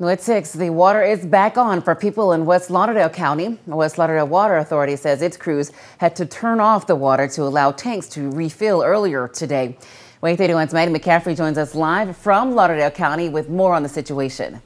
At 6, the water is back on for people in West Lauderdale County. The West Lauderdale Water Authority says its crews had to turn off the water to allow tanks to refill earlier today. WAAY 31's Maddie McCaffrey joins us live from Lauderdale County with more on the situation.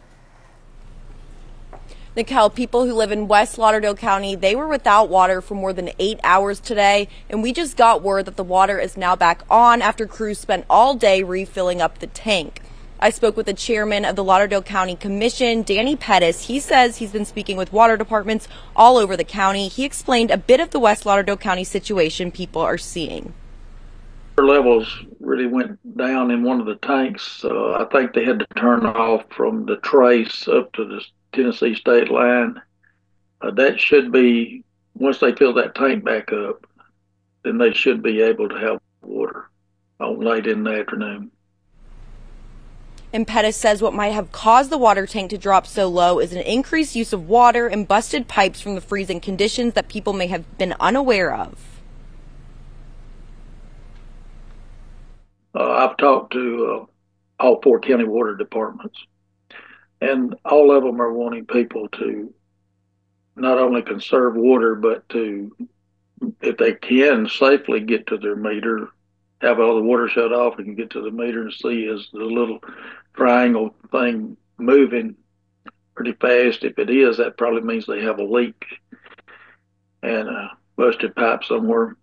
Nikel, people who live in West Lauderdale County, they were without water for more than eight hours today, and we just got word that the water is now back on after crews spent all day refilling up the tank. I spoke with the chairman of the Lauderdale County Commission, Danny Pettis. He says he's been speaking with water departments all over the county. He explained a bit of the West Lauderdale County situation people are seeing. Levels really went down in one of the tanks. Uh, I think they had to turn off from the trace up to the Tennessee state line. Uh, that should be once they fill that tank back up, then they should be able to have water late in the afternoon. And Pettis says what might have caused the water tank to drop so low is an increased use of water and busted pipes from the freezing conditions that people may have been unaware of. Uh, I've talked to uh, all four county water departments, and all of them are wanting people to not only conserve water, but to, if they can, safely get to their meter have all the water shut off and get to the meter and see is the little triangle thing moving pretty fast. If it is, that probably means they have a leak and a busted pipe somewhere.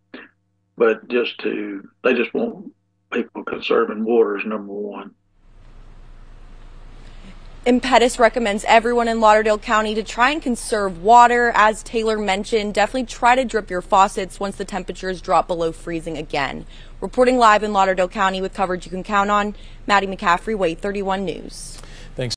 But just to, they just want people conserving water is number one. Pettis recommends everyone in Lauderdale County to try and conserve water. As Taylor mentioned, definitely try to drip your faucets once the temperatures drop below freezing again. Reporting live in Lauderdale County with coverage you can count on, Maddie McCaffrey, WAAY 31 News.